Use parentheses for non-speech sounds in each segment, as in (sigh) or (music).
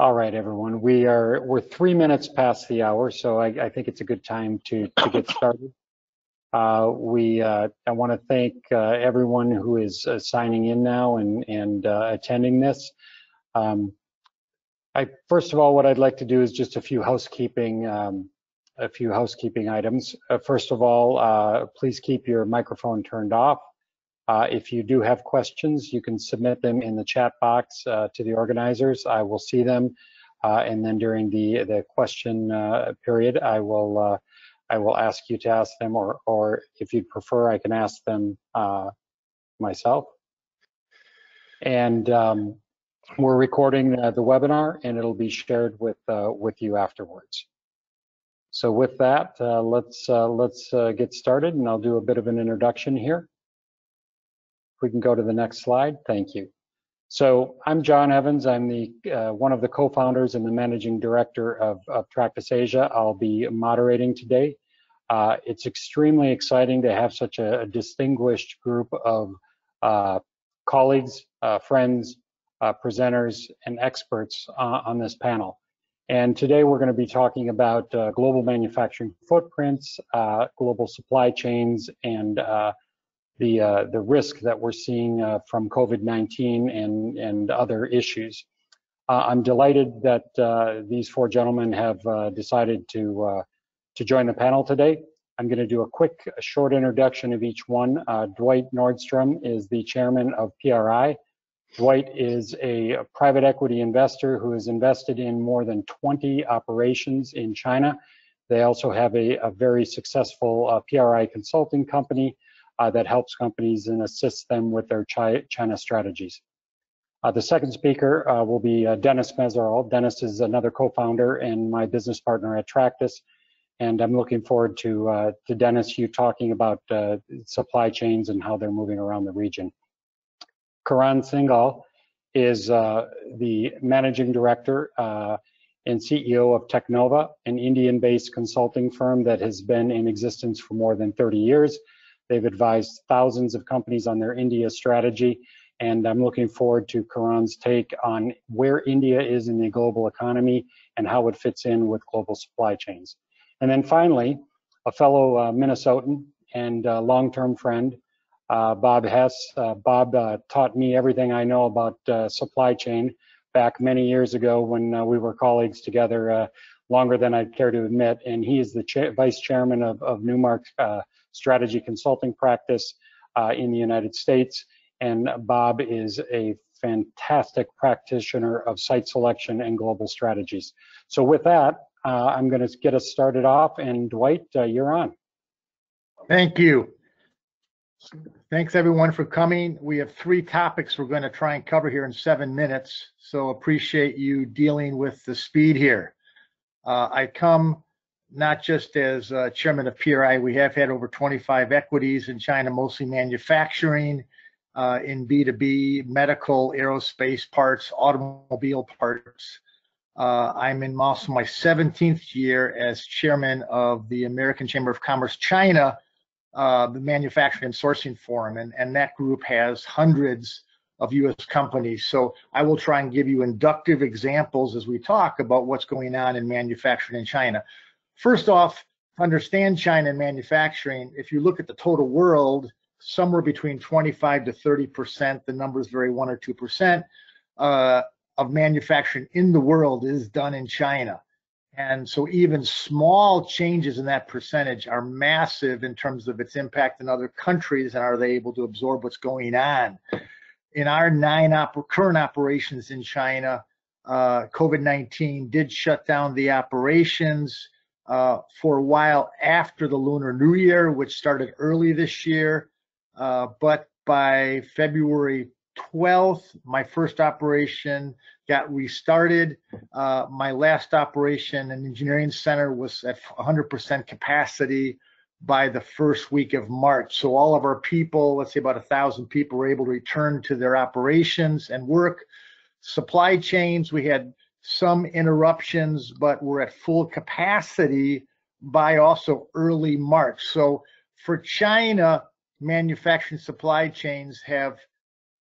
All right, everyone. We are we're three minutes past the hour, so I, I think it's a good time to to get started. Uh, we uh, I want to thank uh, everyone who is uh, signing in now and and uh, attending this. Um, I first of all, what I'd like to do is just a few housekeeping um, a few housekeeping items. Uh, first of all, please keep your microphone turned off. Uh, if you do have questions, you can submit them in the chat box uh, to the organizers. I will see them, uh, and then during the the question uh, period, I will uh, I will ask you to ask them, or or if you'd prefer, I can ask them uh, myself. And um, we're recording the webinar, and it'll be shared with with you afterwards. So with that, let's let's get started, and I'll do a bit of an introduction here we can go to the next slide, thank you. So I'm John Evans. I'm the uh, one of the co-founders and the managing director of, of Asia. I'll be moderating today. Uh, it's extremely exciting to have such a, a distinguished group of uh, colleagues, uh, friends, uh, presenters, and experts uh, on this panel. And today we're going to be talking about global manufacturing footprints, global supply chains, and the uh, the risk that we're seeing uh, from COVID-19 and and other issues. Uh, I'm delighted that uh, these four gentlemen have uh, decided to uh, to join the panel today. I'm going to do a quick, a short introduction of each one. Dwight Nordstrom is the chairman of PRI. Dwight is a private equity investor who has invested in more than 20 operations in China. They also have a, a very successful PRI consulting company uh, that helps companies and assists them with their China strategies. Uh, the second speaker uh, will be uh, Dennis Meseroll. Dennis is another co-founder and my business partner at Tractus, and I'm looking forward to uh, to Dennis you talking about uh, supply chains and how they're moving around the region. Karan Singal is the managing director and CEO of Tecnova, an Indian-based consulting firm that has been in existence for more than 30 years. They've advised thousands of companies on their India strategy, and I'm looking forward to Karan's take on where India is in the global economy and how it fits in with global supply chains. And then finally, a fellow uh, Minnesotan and uh, long-term friend, uh, Bob Hess. Uh, Bob uh, taught me everything I know about uh, supply chain back many years ago when we were colleagues together, longer than I'd care to admit. And he is the cha vice chairman of, of Newmark strategy consulting practice uh, in the United States. And Bob is a fantastic practitioner of site selection and global strategies. So with that, uh, I'm going to get us started off. And Dwight, uh, you're on. Thank you. Thanks everyone for coming. We have three topics we're going to try and cover here in seven minutes. So appreciate you dealing with the speed here. Uh, I come not just as uh, chairman of PRI, we have had over 25 equities in China, mostly manufacturing, uh, in B2B, medical, aerospace parts, automobile parts. Uh, I'm in also my 17th year as chairman of the American Chamber of Commerce China, uh, the Manufacturing and Sourcing Forum, and, and that group has hundreds of U.S. companies. So I will try and give you inductive examples as we talk about what's going on in manufacturing in China. First off, understand China and manufacturing, if you look at the total world, somewhere between 25 to 30%, the numbers vary one or 2%, uh, of manufacturing in the world is done in China. And so even small changes in that percentage are massive in terms of its impact in other countries and are they able to absorb what's going on. In our nine op current operations in China, uh, COVID-19 did shut down the operations uh, for a while after the Lunar New Year, which started early this year. Uh, but by February 12th, my first operation got restarted. Uh, my last operation an engineering center was at 100% capacity by the first week of March. So all of our people, let's say about a thousand people, were able to return to their operations and work. Supply chains, we had some interruptions, but we're at full capacity by also early March. So for China, manufacturing supply chains have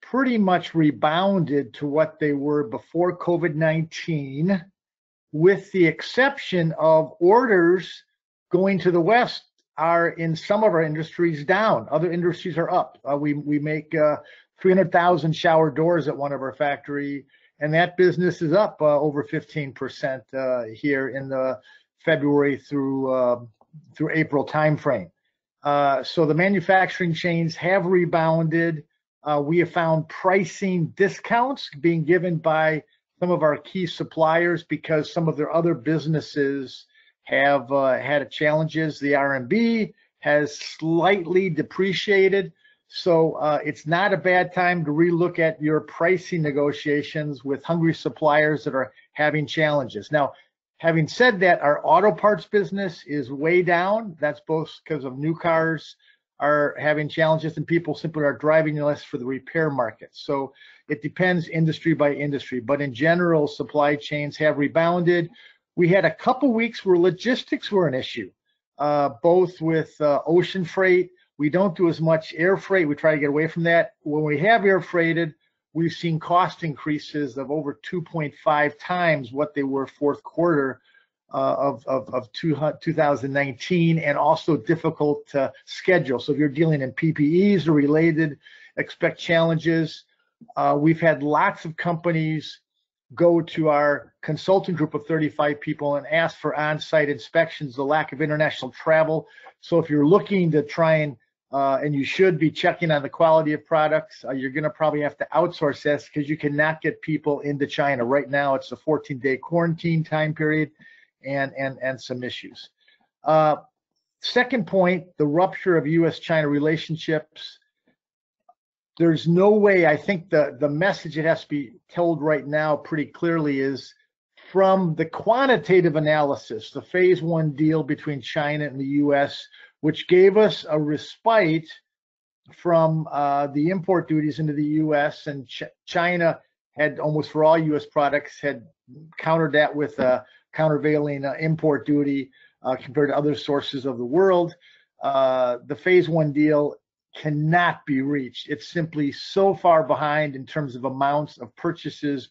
pretty much rebounded to what they were before COVID-19, with the exception of orders going to the West are in some of our industries down. Other industries are up. Uh, we, we make uh, 300,000 shower doors at one of our factory, and that business is up uh, over 15% uh, here in the February through uh, through April timeframe. Uh, so the manufacturing chains have rebounded. Uh, we have found pricing discounts being given by some of our key suppliers because some of their other businesses have uh, had challenges. The RMB has slightly depreciated. So uh, it's not a bad time to relook at your pricing negotiations with hungry suppliers that are having challenges. Now, having said that, our auto parts business is way down. That's both because of new cars are having challenges and people simply are driving less for the repair market. So it depends industry by industry, but in general, supply chains have rebounded. We had a couple weeks where logistics were an issue, uh, both with uh, ocean freight we don't do as much air freight. We try to get away from that. When we have air freighted, we've seen cost increases of over 2.5 times what they were fourth quarter uh, of, of, of two, 2019 and also difficult to schedule. So if you're dealing in PPEs or related, expect challenges. Uh, we've had lots of companies go to our consulting group of 35 people and ask for on-site inspections, the lack of international travel. So if you're looking to try and uh, and you should be checking on the quality of products. Uh, you're going to probably have to outsource this because you cannot get people into China right now. It's a 14-day quarantine time period, and and and some issues. Uh, second point: the rupture of U.S.-China relationships. There's no way. I think the the message that has to be told right now pretty clearly is from the quantitative analysis, the phase one deal between China and the U.S which gave us a respite from uh, the import duties into the U.S. and Ch China had almost for all U.S. products had countered that with a countervailing uh, import duty uh, compared to other sources of the world. Uh, the phase one deal cannot be reached. It's simply so far behind in terms of amounts of purchases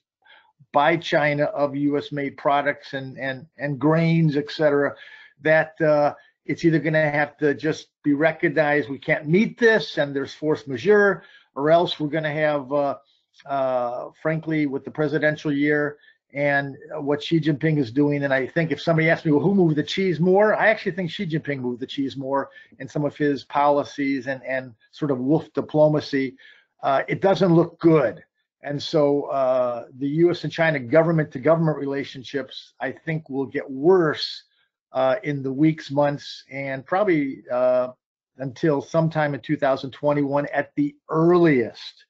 by China of U.S. made products and and and grains, et cetera, that uh, it's either going to have to just be recognized we can't meet this and there's force majeure, or else we're going to have, uh, uh, frankly, with the presidential year and what Xi Jinping is doing. And I think if somebody asked me, well, who moved the cheese more? I actually think Xi Jinping moved the cheese more in some of his policies and, and sort of wolf diplomacy. Uh, it doesn't look good. And so uh, the U.S. and China government to government relationships, I think, will get worse uh, in the weeks, months, and probably uh, until sometime in 2021 at the earliest.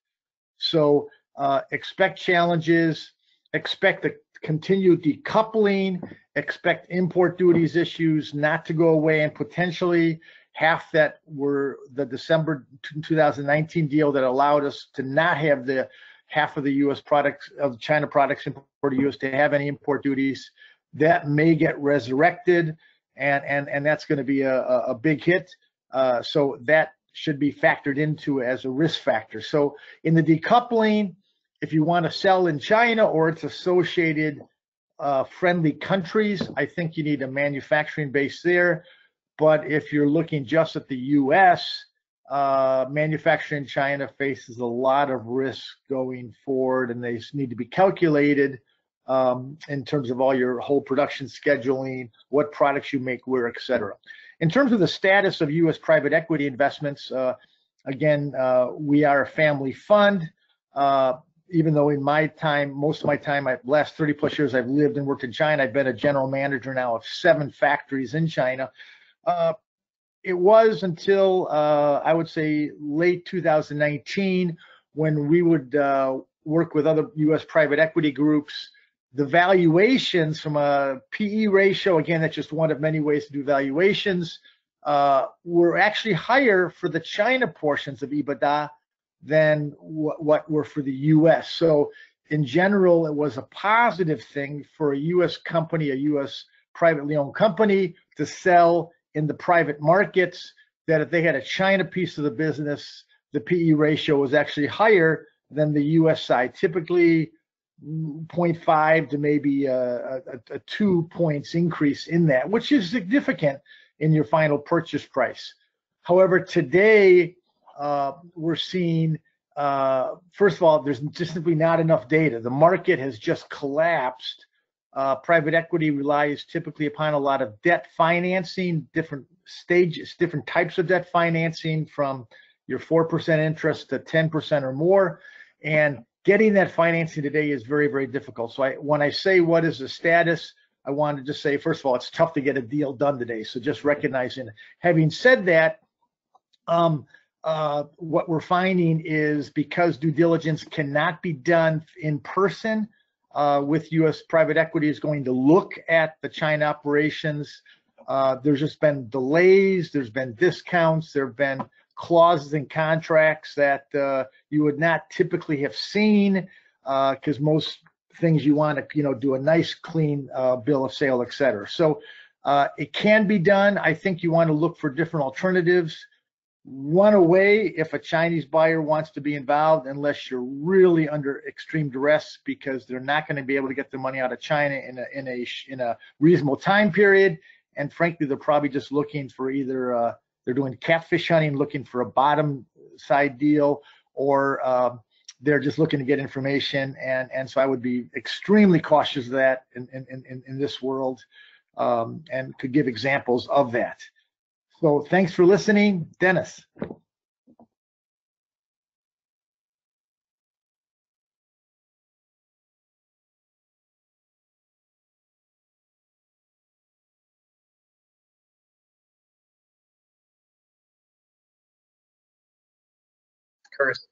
So uh, expect challenges, expect the continued decoupling, expect import duties issues not to go away, and potentially half that were the December 2019 deal that allowed us to not have the half of the U.S. products of China products imported to U.S. to have any import duties that may get resurrected, and and and that's going to be a, a big hit. Uh, so that should be factored into as a risk factor. So in the decoupling, if you want to sell in China or its associated uh, friendly countries, I think you need a manufacturing base there. But if you're looking just at the U.S., uh, manufacturing in China faces a lot of risk going forward, and they need to be calculated um, in terms of all your whole production scheduling, what products you make where, et cetera. In terms of the status of U.S. private equity investments, uh, again, uh, we are a family fund. Uh, even though in my time, most of my time, my last 30 plus years, I've lived and worked in China. I've been a general manager now of seven factories in China. Uh, it was until uh, I would say late 2019 when we would uh, work with other U.S. private equity groups the valuations from a PE ratio, again, that's just one of many ways to do valuations, uh, were actually higher for the China portions of EBITDA than what, what were for the US. So in general, it was a positive thing for a US company, a US privately owned company to sell in the private markets, that if they had a China piece of the business, the PE ratio was actually higher than the US side, typically 0.5 to maybe a, a, a two points increase in that, which is significant in your final purchase price. However, today uh, we're seeing, uh, first of all, there's just simply not enough data. The market has just collapsed. Uh, private equity relies typically upon a lot of debt financing, different stages, different types of debt financing from your 4% interest to 10% or more. And getting that financing today is very, very difficult. So I, when I say what is the status, I wanted to say, first of all, it's tough to get a deal done today. So just recognizing, having said that, um, uh, what we're finding is because due diligence cannot be done in person uh, with U.S. private equity is going to look at the China operations. Uh, there's just been delays. There's been discounts. There have been clauses in contracts that uh, you would not typically have seen because uh, most things you want to, you know, do a nice clean uh, bill of sale, et cetera. So uh, it can be done. I think you want to look for different alternatives. Run away if a Chinese buyer wants to be involved unless you're really under extreme duress because they're not going to be able to get the money out of China in a in a in a reasonable time period. And frankly, they're probably just looking for either uh, they're doing catfish hunting, looking for a bottom side deal, or um, they're just looking to get information. And, and so I would be extremely cautious of that in, in, in, in this world um, and could give examples of that. So thanks for listening. Dennis. Curse.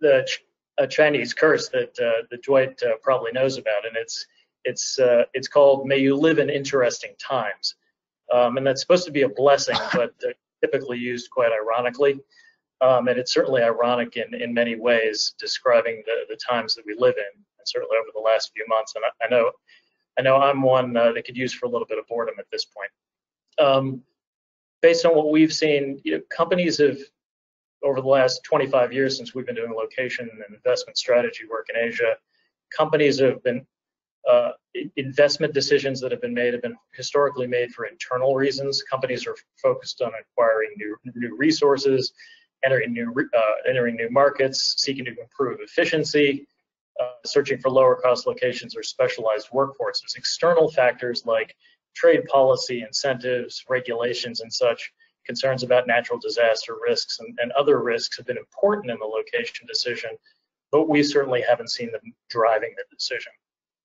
The a Chinese curse that uh, that Dwight uh, probably knows about, and it's it's uh, it's called "May you live in interesting times," um, and that's supposed to be a blessing, (laughs) but typically used quite ironically. Um, and it's certainly ironic in, in many ways, describing the, the times that we live in, and certainly over the last few months. And I, I know, I know I'm one uh, that could use for a little bit of boredom at this point. Um, based on what we've seen, you know, companies have over the last 25 years since we've been doing location and investment strategy work in Asia, companies have been uh, investment decisions that have been made have been historically made for internal reasons. Companies are focused on acquiring new new resources, entering new uh, entering new markets, seeking to improve efficiency, uh, searching for lower cost locations or specialized workforces. External factors like trade policy, incentives, regulations, and such, concerns about natural disaster risks and, and other risks have been important in the location decision, but we certainly haven't seen them driving the decision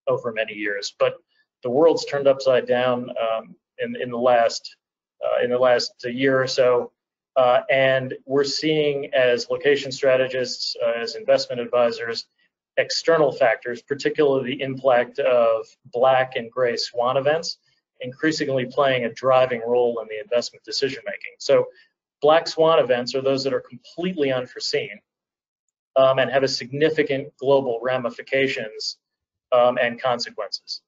over many years. But the world's turned upside down um, in, in the last uh, in the last year or so, uh, and we're seeing as location strategists, uh, as investment advisors, external factors, particularly the impact of black and gray swan events, increasingly playing a driving role in the investment decision making. So black swan events are those that are completely unforeseen um, and have a significant global ramifications um, and consequences.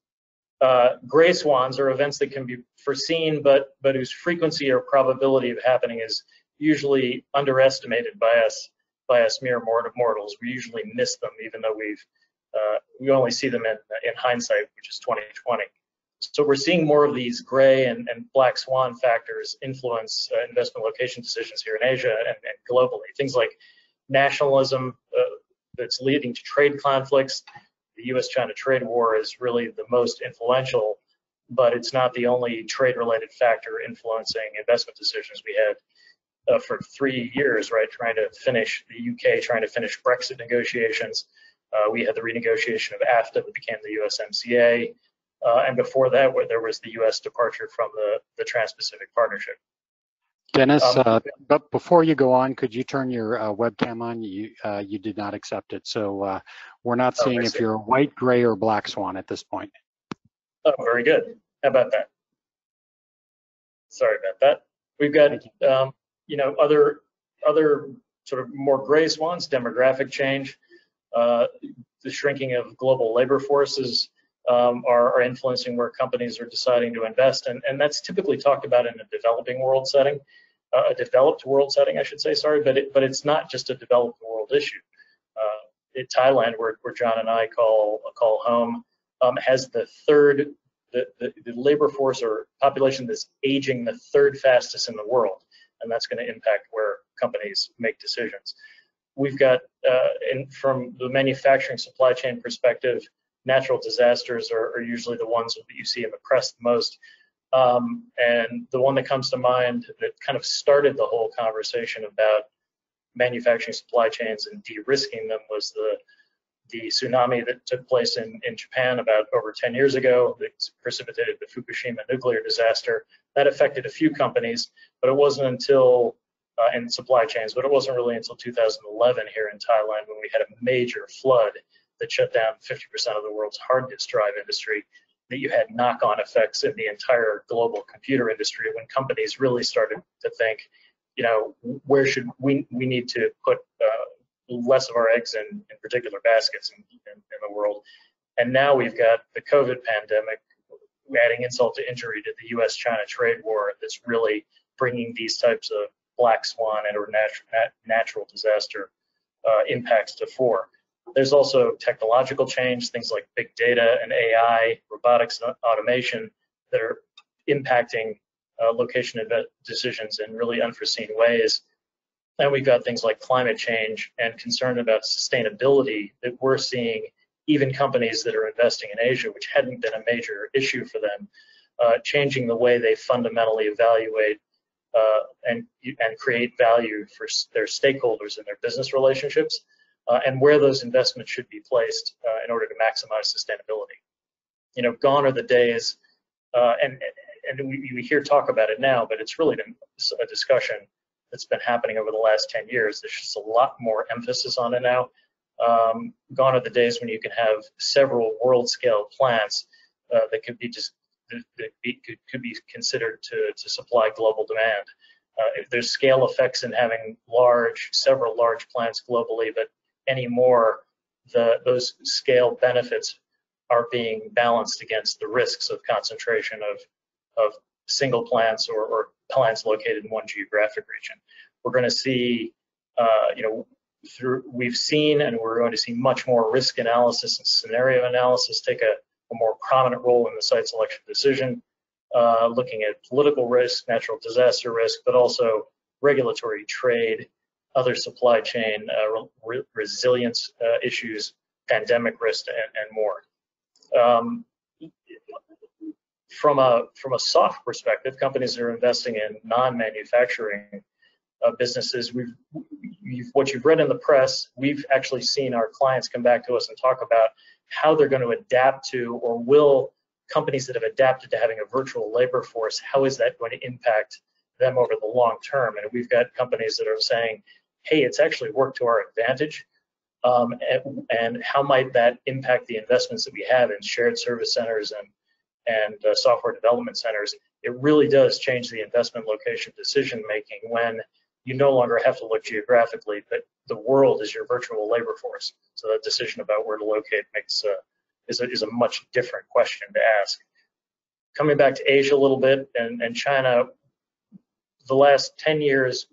Uh, gray swans are events that can be foreseen, but but whose frequency or probability of happening is usually underestimated by us by us mere mortals. We usually miss them, even though we've uh, we only see them in in hindsight, which is 2020. So we're seeing more of these gray and, and black swan factors influence uh, investment location decisions here in Asia and, and globally. Things like nationalism uh, that's leading to trade conflicts. The U.S.-China trade war is really the most influential, but it's not the only trade-related factor influencing investment decisions. We had uh, for three years, right, trying to finish the UK, trying to finish Brexit negotiations. Uh, we had the renegotiation of NAFTA that became the USMCA. Uh, and before that, where there was the U.S. departure from the, the Trans-Pacific Partnership. Dennis, um, uh, but before you go on, could you turn your uh, webcam on? You uh, you did not accept it, so uh, we're not oh, seeing oh, if see. you're a white, gray, or black swan at this point. Oh, very good. How about that? Sorry about that. We've got you. Um, you know other other sort of more gray swans, demographic change, uh, the shrinking of global labor forces, um, are, are, influencing where companies are deciding to invest. And, and that's typically talked about in a developing world setting. a developed world setting, I should say, sorry, but it, but it's not just a developed world issue. Uh, Thailand, where, where John and I call call home, um, has the third the, the, the labor force or population that's aging the third fastest in the world, and that's going to impact where companies make decisions. We've got, uh, in, from the manufacturing supply chain perspective, natural disasters are, are, usually the ones that you see in the press the most. Um, and the one that comes to mind that kind of started the whole conversation about manufacturing supply chains and de-risking them was the the tsunami that took place in, in Japan about over 10 years ago that precipitated the Fukushima nuclear disaster. That affected a few companies, but it wasn't until uh, in supply chains, but it wasn't really until 2011 here in Thailand when we had a major flood that shut down 50% of the world's hard disk drive industry that you had knock-on effects in the entire global computer industry when companies really started to think, you know, where should we we need to put uh, less of our eggs in, in particular baskets in, in, in the world. And now we've got the COVID pandemic adding insult to injury to the U.S.-China trade war that's really bringing these types of black swan and or nat natural disaster uh, impacts to fore. There's also technological change, things like big data and AI, robotics and automation that are impacting uh, location decisions in really unforeseen ways. And we've got things like climate change and concern about sustainability that we're seeing even companies that are investing in Asia, which hadn't been a major issue for them, uh, changing the way they fundamentally evaluate uh, and and create value for their stakeholders and their business relationships, uh, and where those investments should be placed uh, in order to maximize sustainability. You know, gone are the days, uh, and and we, we hear talk about it now, but it's really a discussion that's been happening over the last 10 years. There's just a lot more emphasis on it now. Um, gone are the days when you can have several world scale plants uh, that could be just that be, could, could be considered to, to supply global demand. Uh, if there's scale effects in having large, several large plants globally, but anymore, the, those scale benefits are being balanced against the risks of concentration of, of single plants or, or plants located in one geographic region. We're going to see, uh, you know, through we've seen and we're going to see much more risk analysis and scenario analysis take a a more prominent role in the site selection decision, uh, looking at political risk, natural disaster risk, but also regulatory trade, other supply chain uh, re resilience uh, issues, pandemic risk, and, and more. Um, from a from a soft perspective, companies that are investing in non-manufacturing uh, businesses, we've, we've, what you've read in the press, we've actually seen our clients come back to us and talk about how they're going to adapt to or will companies that have adapted to having a virtual labor force, how is that going to impact them over the long term? And we've got companies that are saying, hey, it's actually worked to our advantage. Um, and, and, how might that impact the investments that we have in shared service centers and, and uh, software development centers? It really does change the investment location decision making when you no longer have to look geographically, but the world is your virtual labor force. So that decision about where to locate makes uh, is, a, is a much different question to ask. Coming back to Asia a little bit and, and China, the last 10 years,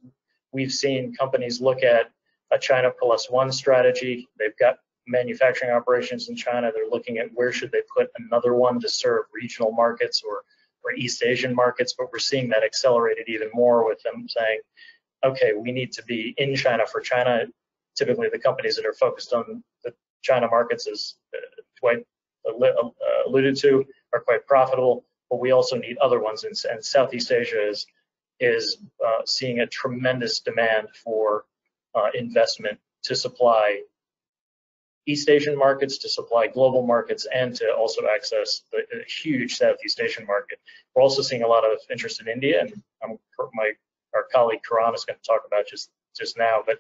we've seen companies look at a China plus one strategy. They've got manufacturing operations in China. They're looking at where should they put another one to serve regional markets or, or East Asian markets, but we're seeing that accelerated even more with them saying, okay, we need to be in China for China. Typically, the companies that are focused on the China markets, as uh, Dwight uh, alluded to, are quite profitable. But we also need other ones, and, and Southeast Asia is is uh, seeing a tremendous demand for uh, investment to supply East Asian markets, to supply global markets, and to also access the, the huge Southeast Asian market. We're also seeing a lot of interest in India, and I'm, my our colleague Karan is going to talk about just just now. But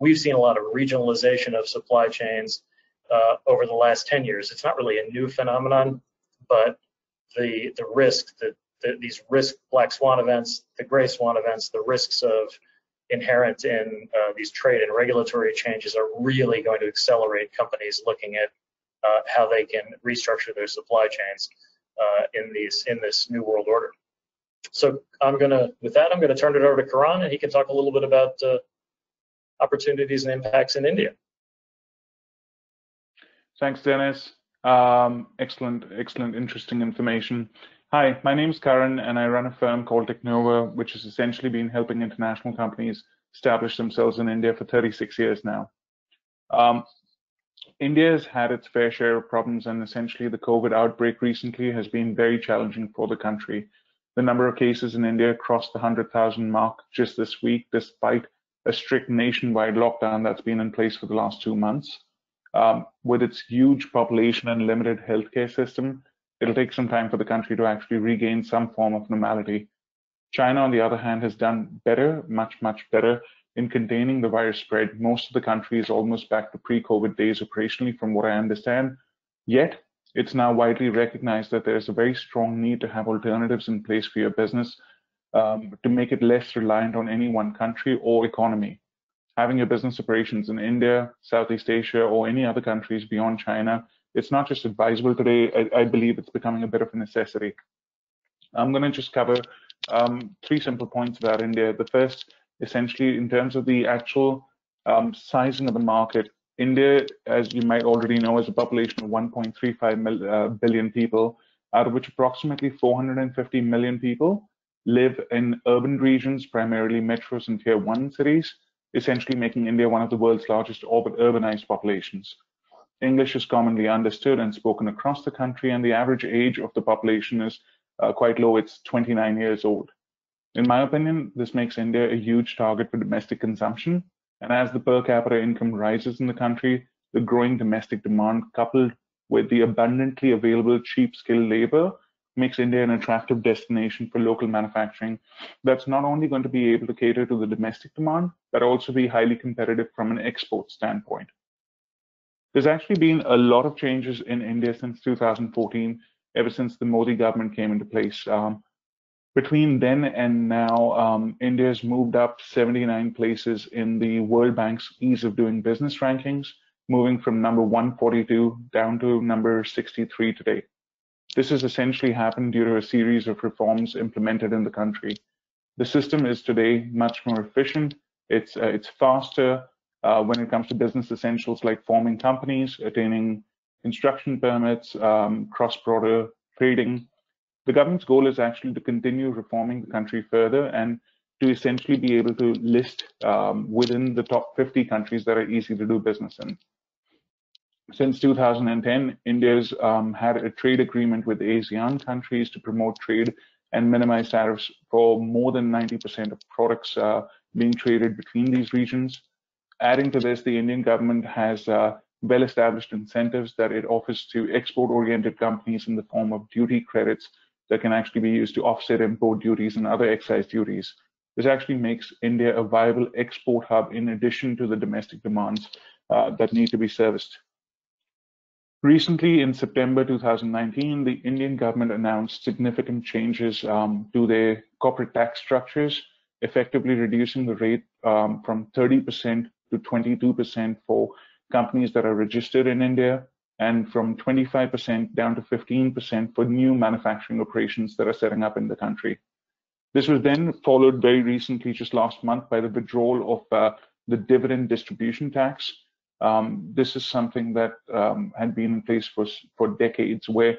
we've seen a lot of regionalization of supply chains uh, over the last 10 years. It's not really a new phenomenon, but the the risk that the, these risk black swan events, the gray swan events, the risks of inherent in uh, these trade and regulatory changes are really going to accelerate companies looking at uh, how they can restructure their supply chains uh, in these in this new world order. so I'm gonna, with that, I'm gonna turn it over to Karan and he can talk a little bit about uh, opportunities and impacts in India. Thanks, Dennis. Um, excellent, excellent, interesting information. Hi, my name is Karan, and I run a firm called Tecnova, which has essentially been helping international companies establish themselves in India for 36 years now. Um, India has had its fair share of problems, and essentially the COVID outbreak recently has been very challenging for the country. The number of cases in India crossed the 100,000 mark just this week, despite a strict nationwide lockdown that's been in place for the last two months. Um, with its huge population and limited healthcare system, it'll take some time for the country to actually regain some form of normality. China, on the other hand, has done better, much, much better in containing the virus spread. Most of the country is almost back to pre-COVID days operationally, from what I understand. Yet, it's now widely recognized that there's a very strong need to have alternatives in place for your business um, to make it less reliant on any one country or economy. Having your business operations in India, Southeast Asia, or any other countries beyond China, it's not just advisable today. I, I believe it's becoming a bit of a necessity. I'm going to just cover um, three simple points about India. The first, essentially, in terms of the actual um, sizing of the market, India, as you might already know, has a population of 1.35 uh, billion people, out of which approximately 450 million people live in urban regions, primarily metros and tier one cities, essentially making India one of the world's largest urbanized populations. English is commonly understood and spoken across the country, and the average age of the population is uh, quite low. It's 29 years old. In my opinion, this makes India a huge target for domestic consumption. And as the per capita income rises in the country, the growing domestic demand coupled with the abundantly available cheap skilled labor makes India an attractive destination for local manufacturing that's not only going to be able to cater to the domestic demand, but also be highly competitive from an export standpoint. There's actually been a lot of changes in India since 2014, ever since the Modi government came into place. Um, between then and now, um, India has moved up 79 places in the World Bank's Ease of Doing Business rankings, moving from number 142 down to number 63 today. This has essentially happened due to a series of reforms implemented in the country. The system is today much more efficient. It's uh, it's faster uh, when it comes to business essentials like forming companies, attaining construction permits, um, cross-border trading. The government's goal is actually to continue reforming the country further and to essentially be able to list um, within the top 50 countries that are easy to do business in since 2010, India's um, had a trade agreement with ASEAN countries to promote trade and minimize tariffs for more than 90% of products uh, being traded between these regions. Adding to this, the Indian government has uh, well-established incentives that it offers to export-oriented companies in the form of duty credits that can actually be used to offset import duties and other excise duties. This actually makes India a viable export hub in addition to the domestic demands uh, that need to be serviced. Recently, in September 2019, the Indian government announced significant changes um, to their corporate tax structures, effectively reducing the rate um, from 30% to 22% for companies that are registered in India, and from 25% down to 15% for new manufacturing operations that are setting up in the country. This was then followed very recently, just last month, by the withdrawal of uh, the dividend distribution tax, um, this is something that um, had been in place for, for decades, where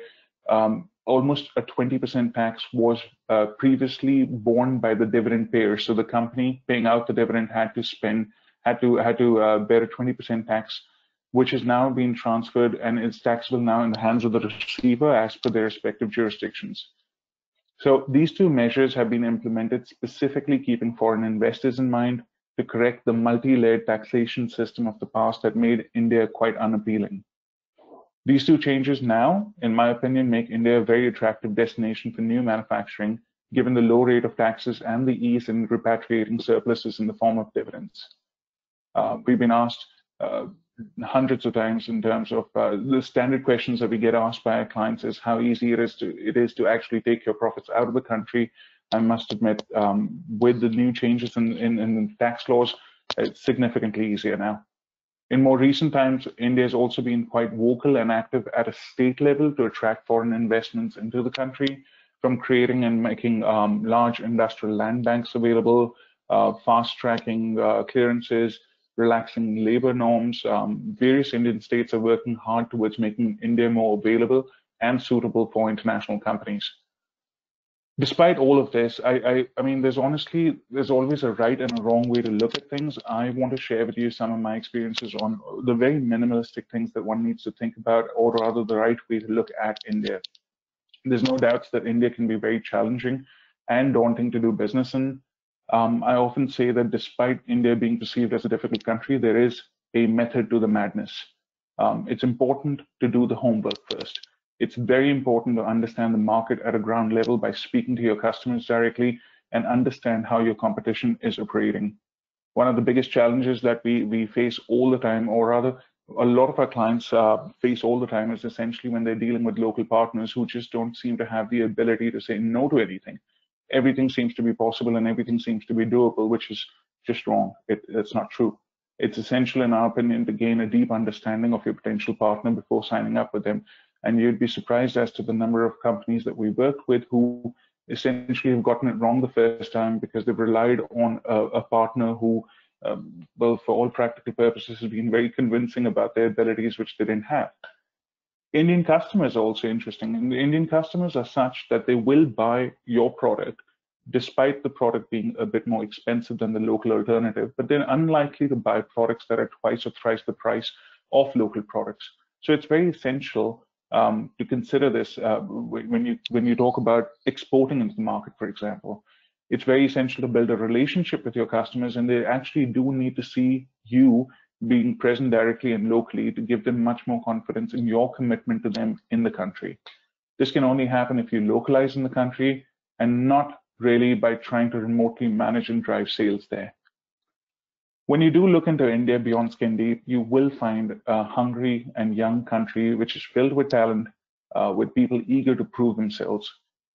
um, almost a 20% tax was uh, previously borne by the dividend payer. So the company paying out the dividend had to spend, had to had to uh, bear a 20% tax, which is now being transferred and is taxable now in the hands of the receiver as per their respective jurisdictions. So these two measures have been implemented specifically keeping foreign investors in mind, to correct the multi-layered taxation system of the past that made India quite unappealing. These two changes now, in my opinion, make India a very attractive destination for new manufacturing, given the low rate of taxes and the ease in repatriating surpluses in the form of dividends. Uh, we've been asked uh, hundreds of times in terms of uh, the standard questions that we get asked by our clients is how easy it is to it is to actually take your profits out of the country I must admit, um, with the new changes in, in, in tax laws, it's significantly easier now. In more recent times, India has also been quite vocal and active at a state level to attract foreign investments into the country. from creating and making um, large industrial land banks available, uh, fast tracking uh, clearances, relaxing labor norms. Um, various Indian states are working hard towards making India more available and suitable for international companies. Despite all of this, I, I, I mean, there's honestly, there's always a right and a wrong way to look at things. I want to share with you some of my experiences on the very minimalistic things that one needs to think about, or rather the right way to look at India. There's no doubts that India can be very challenging and daunting to do business in. Um, I often say that despite India being perceived as a difficult country, there is a method to the madness. Um, it's important to do the homework first. It's very important to understand the market at a ground level by speaking to your customers directly and understand how your competition is operating. One of the biggest challenges that we, we face all the time, or rather, a lot of our clients uh, face all the time, is essentially when they're dealing with local partners who just don't seem to have the ability to say no to anything. Everything seems to be possible and everything seems to be doable, which is just wrong. It, it's not true. It's essential, in our opinion, to gain a deep understanding of your potential partner before signing up with them and you'd be surprised as to the number of companies that we work with who essentially have gotten it wrong the first time because they've relied on a, a partner who, um, well, for all practical purposes, has been very convincing about their abilities, which they didn't have. Indian customers are also interesting. And the Indian customers are such that they will buy your product despite the product being a bit more expensive than the local alternative, but they're unlikely to buy products that are twice or thrice the price of local products. So it's very essential um, to consider this uh, when you when you talk about exporting into the market, for example. It's very essential to build a relationship with your customers, and they actually do need to see you being present directly and locally to give them much more confidence in your commitment to them in the country. This can only happen if you localize in the country and not really by trying to remotely manage and drive sales there. When you do look into India beyond skin deep, you will find a hungry and young country which is filled with talent, uh, with people eager to prove themselves.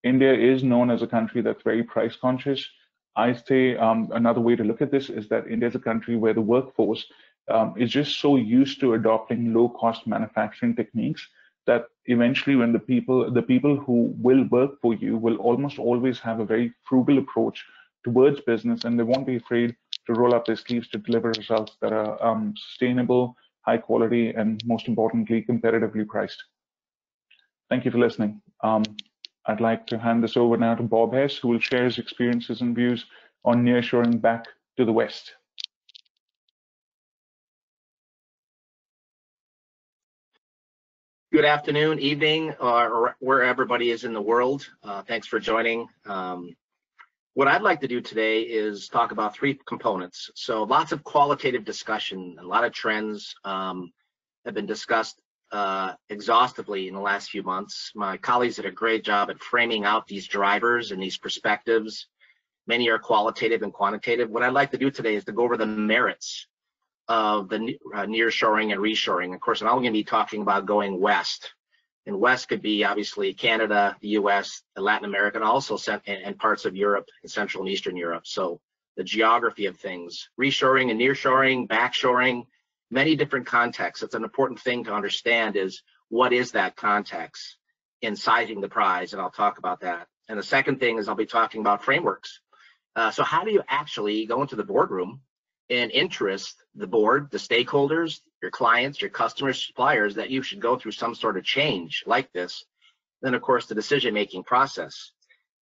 India is known as a country that's very price conscious. I say um, another way to look at this is that India is a country where the workforce um, is just so used to adopting low cost manufacturing techniques that eventually when the people the people who will work for you will almost always have a very frugal approach towards business and they won't be afraid to roll up their sleeves to deliver results that are um, sustainable, high quality, and most importantly, competitively priced. Thank you for listening. Um, I'd like to hand this over now to Bob Hess, who will share his experiences and views on nearshoring back to the West. Good afternoon, evening, or where everybody is in the world. Uh, thanks for joining. Um, what I'd like to do today is talk about three components. So lots of qualitative discussion, a lot of trends um, have been discussed uh, exhaustively in the last few months. My colleagues did a great job at framing out these drivers and these perspectives. Many are qualitative and quantitative. What I'd like to do today is to go over the merits of the uh, nearshoring and reshoring. Of course, I'm going to be talking about going west and West could be obviously Canada, the US, Latin America, and also and parts of Europe and Central and Eastern Europe. So the geography of things, reshoring and nearshoring, backshoring, many different contexts. It's an important thing to understand is what is that context in sizing the prize, and I'll talk about that. And the second thing is I'll be talking about frameworks. Uh, so how do you actually go into the boardroom and interest the board, the stakeholders, your clients, your customers, suppliers that you should go through some sort of change like this. Then, of course, the decision making process.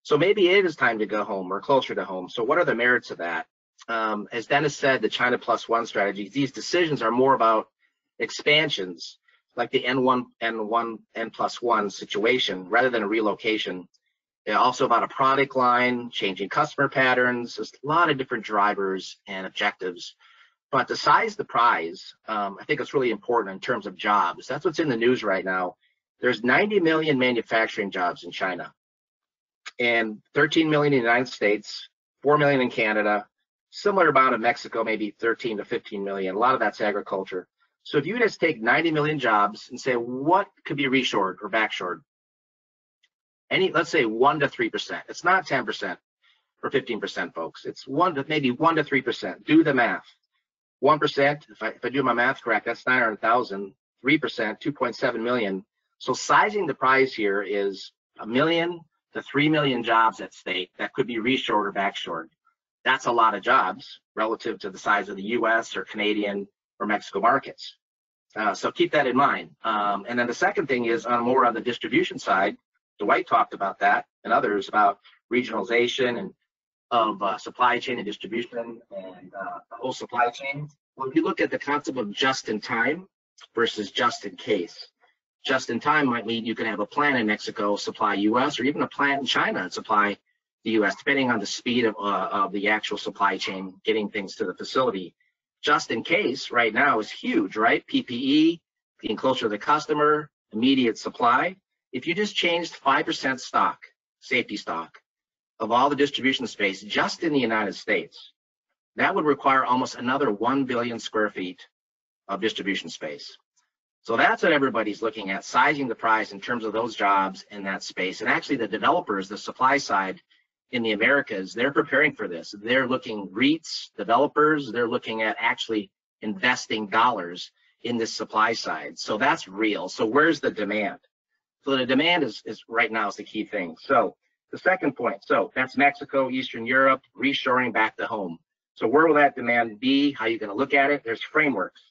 So maybe it is time to go home or closer to home. So, what are the merits of that? Um, as Dennis said, the China plus one strategy, these decisions are more about expansions like the N1, N1, N plus one situation rather than a relocation. Also about a product line, changing customer patterns. There's a lot of different drivers and objectives but to size the prize, um, I think it's really important in terms of jobs. That's what's in the news right now. There's 90 million manufacturing jobs in China, and 13 million in the United States, 4 million in Canada, similar amount in Mexico, maybe 13 to 15 million. A lot of that's agriculture. So if you just take 90 million jobs and say what could be reshored or backshored, any let's say one to three percent. It's not 10 percent or 15 percent, folks. It's one to maybe one to three percent. Do the math. 1%, if I, if I do my math correct, that's 900,000, 3%, 2.7 million. So sizing the prize here is a million to 3 million jobs at stake that could be reshored or backshored. That's a lot of jobs relative to the size of the US or Canadian or Mexico markets. Uh, so keep that in mind. Um, and then the second thing is on more on the distribution side, Dwight talked about that and others about regionalization and of uh, supply chain and distribution and uh, the whole supply chain. When you look at the concept of just in time versus just in case, just in time might mean you can have a plant in Mexico supply US or even a plant in China and supply the US, depending on the speed of, uh, of the actual supply chain getting things to the facility. Just in case right now is huge, right? PPE, being closer to the customer, immediate supply. If you just changed 5% stock, safety stock, of all the distribution space just in the United States, that would require almost another 1 billion square feet of distribution space. So that's what everybody's looking at, sizing the price in terms of those jobs in that space. And actually the developers, the supply side in the Americas, they're preparing for this. They're looking REITs, developers, they're looking at actually investing dollars in this supply side. So that's real. So where's the demand? So the demand is, is right now is the key thing. So the second point, so that's Mexico, Eastern Europe, reshoring back to home. So where will that demand be? How are you going to look at it? There's frameworks.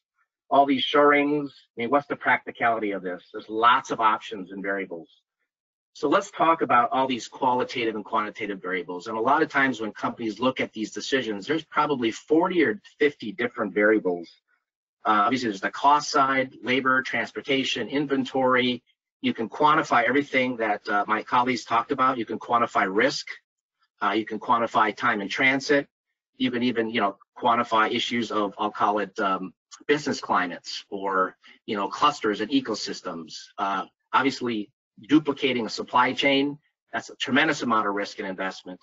All these shorings, I mean, what's the practicality of this? There's lots of options and variables. So let's talk about all these qualitative and quantitative variables. And a lot of times when companies look at these decisions, there's probably 40 or 50 different variables. Uh, obviously, there's the cost side, labor, transportation, inventory, you can quantify everything that uh, my colleagues talked about. You can quantify risk. Uh, you can quantify time in transit. You can even, you know, quantify issues of, I'll call it um, business climates or, you know, clusters and ecosystems. Uh, obviously, duplicating a supply chain, that's a tremendous amount of risk and investment.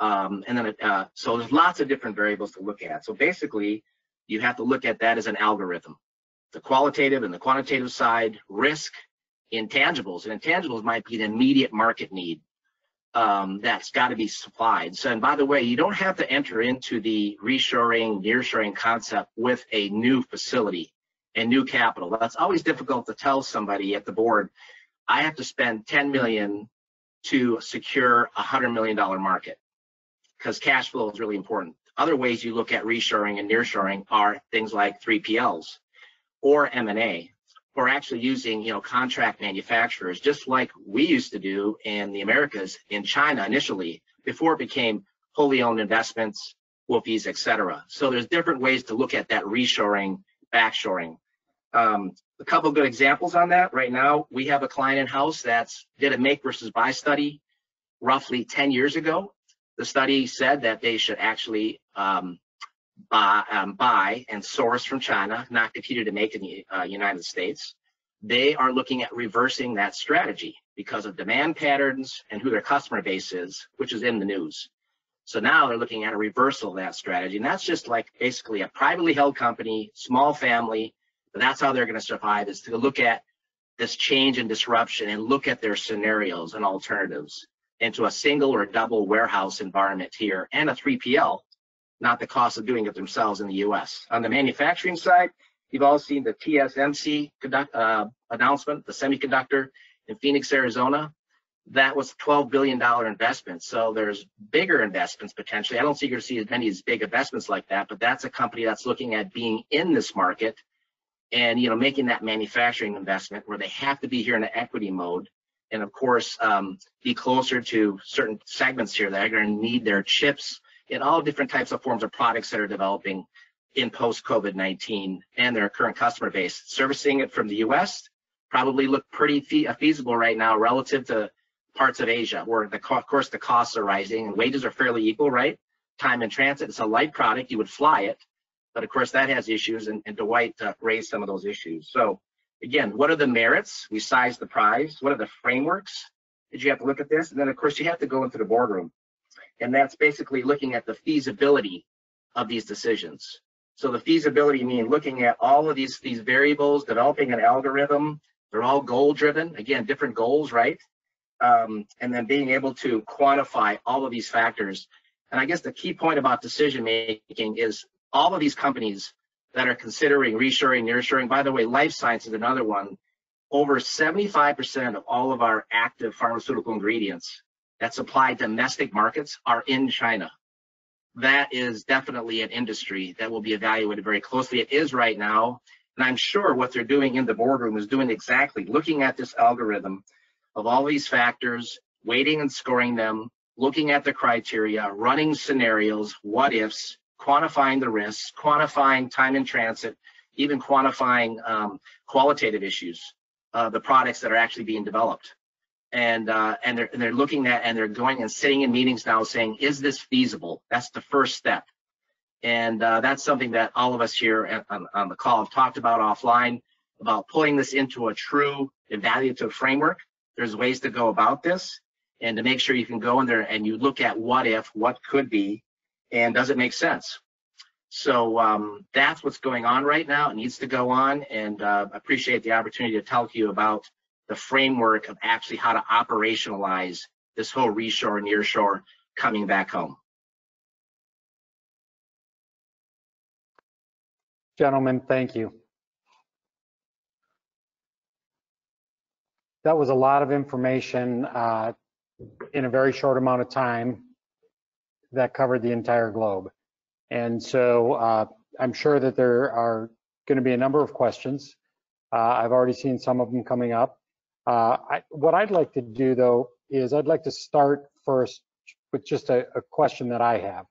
Um, and then, uh, so there's lots of different variables to look at. So basically, you have to look at that as an algorithm. The qualitative and the quantitative side, risk, intangibles, and intangibles might be an immediate market need um, that's got to be supplied. So, and by the way, you don't have to enter into the reshoring, nearshoring concept with a new facility and new capital. That's always difficult to tell somebody at the board. I have to spend 10 million to secure a hundred million dollar market because cash flow is really important. Other ways you look at reshoring and nearshoring are things like 3PLs or M&A or actually using you know contract manufacturers just like we used to do in the americas in china initially before it became wholly owned investments WFOEs, et cetera. So there's different ways to look at that reshoring backshoring. Um, a couple good examples on that. Right now we have a client in house that's did a make versus buy study roughly 10 years ago. The study said that they should actually um, buy, um, buy and source from China, not continue to make in the uh, United States. They are looking at reversing that strategy because of demand patterns and who their customer base is, which is in the news. So now they're looking at a reversal of that strategy. And that's just like basically a privately held company, small family, that's how they're going to survive is to look at this change and disruption and look at their scenarios and alternatives into a single or double warehouse environment here and a 3PL not the cost of doing it themselves in the US. On the manufacturing side, you've all seen the TSMC conduct, uh, announcement, the semiconductor in Phoenix, Arizona. That was $12 billion investment. So there's bigger investments potentially. I don't see you're going to see as many as big investments like that, but that's a company that's looking at being in this market and you know making that manufacturing investment where they have to be here in an equity mode and of course um, be closer to certain segments here that are going to need their chips in all different types of forms of products that are developing in post COVID-19 and their current customer base. Servicing it from the US probably look pretty fe feasible right now relative to parts of Asia where the of course the costs are rising and wages are fairly equal, right? Time in transit, it's a light product, you would fly it, but of course that has issues and, and Dwight uh, raised some of those issues. So again, what are the merits? We size the prize. What are the frameworks? Did you have to look at this? And then of course you have to go into the boardroom. And that's basically looking at the feasibility of these decisions. So the feasibility mean looking at all of these, these variables, developing an algorithm. They're all goal driven. Again, different goals, right? Um, and then being able to quantify all of these factors. And I guess the key point about decision making is all of these companies that are considering reshoring, nearshoring, by the way, life science is another one. Over 75% of all of our active pharmaceutical ingredients that supply domestic markets are in China. That is definitely an industry that will be evaluated very closely. It is right now. And I'm sure what they're doing in the boardroom is doing exactly looking at this algorithm of all these factors, weighting and scoring them, looking at the criteria, running scenarios, what ifs, quantifying the risks, quantifying time in transit, even quantifying um, qualitative issues, uh, the products that are actually being developed. And, uh, and, they're, and they're looking at and they're going and sitting in meetings now saying, is this feasible? That's the first step. And uh, that's something that all of us here on, on the call have talked about offline, about pulling this into a true evaluative framework. There's ways to go about this and to make sure you can go in there and you look at what if, what could be, and does it make sense? So um, that's what's going on right now. It needs to go on, and uh, appreciate the opportunity to talk to you about the framework of actually how to operationalize this whole reshore and nearshore coming back home. Gentlemen, thank you. That was a lot of information uh, in a very short amount of time that covered the entire globe. And so uh, I'm sure that there are going to be a number of questions. Uh, I've already seen some of them coming up. Uh, I, what I'd like to do though is I'd like to start first with just a, a question that I have.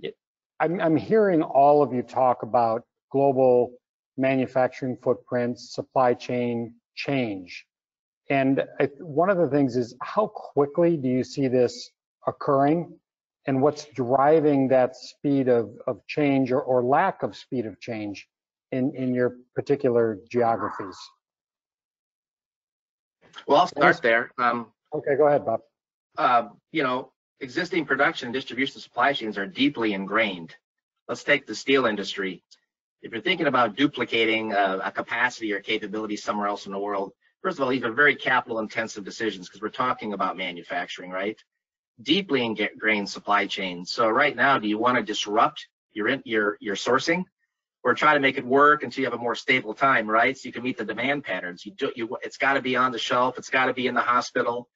It, I'm, I'm hearing all of you talk about global manufacturing footprints, supply chain change. And I, one of the things is how quickly do you see this occurring and what's driving that speed of, of change or, or lack of speed of change in, in your particular geographies? Well, I'll start there. Um, Okay, go ahead, Bob. uh, you know, existing production and distribution supply chains are deeply ingrained. Let's take the steel industry. If you're thinking about duplicating a, a capacity or capability somewhere else in the world, first of all, these are very capital intensive decisions because we're talking about manufacturing, right? Deeply ingrained supply chains. So right now, do you want to disrupt your, your, your sourcing or try to make it work until you have a more stable time, right? So you can meet the demand patterns. You do, you, it's got to be on the shelf. It's got to be in the hospital.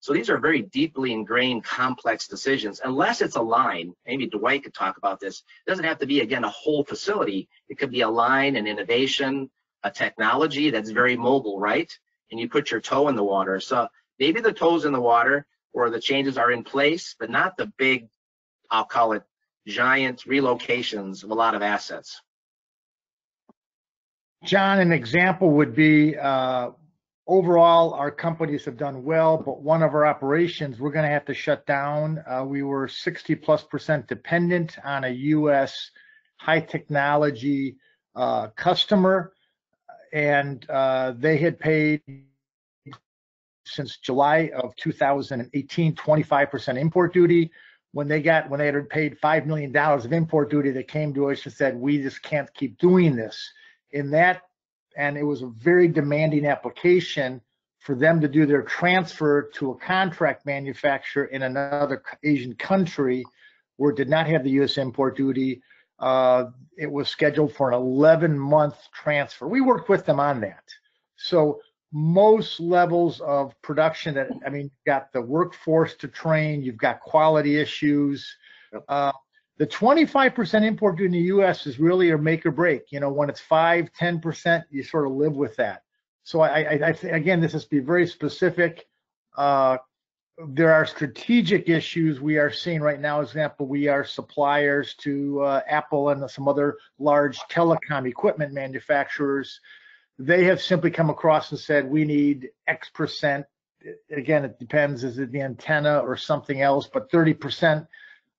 So these are very deeply ingrained, complex decisions. Unless it's a line, maybe Dwight could talk about this. It doesn't have to be, again, a whole facility. It could be a line, an innovation, a technology that's very mobile, right? And you put your toe in the water. So maybe the toes in the water or the changes are in place, but not the big, I'll call it giant relocations of a lot of assets. John, an example would be uh, overall, our companies have done well, but one of our operations, we're going to have to shut down. Uh, we were 60 plus percent dependent on a U.S. high technology uh, customer, and uh, they had paid since July of 2018 25% import duty. When they got when they had paid five million dollars of import duty, they came to us and said, "We just can't keep doing this." In that and it was a very demanding application for them to do their transfer to a contract manufacturer in another Asian country where it did not have the U.S. import duty. Uh, it was scheduled for an 11 month transfer. We worked with them on that. So most levels of production that, I mean, you've got the workforce to train, you've got quality issues. Uh, the 25% import duty in the US is really a make or break. You know, when it's five, 10%, you sort of live with that. So I, I, I again, this is to be very specific. Uh, there are strategic issues we are seeing right now. Example, we are suppliers to uh, Apple and some other large telecom equipment manufacturers. They have simply come across and said, we need X percent. Again, it depends, is it the antenna or something else, but 30%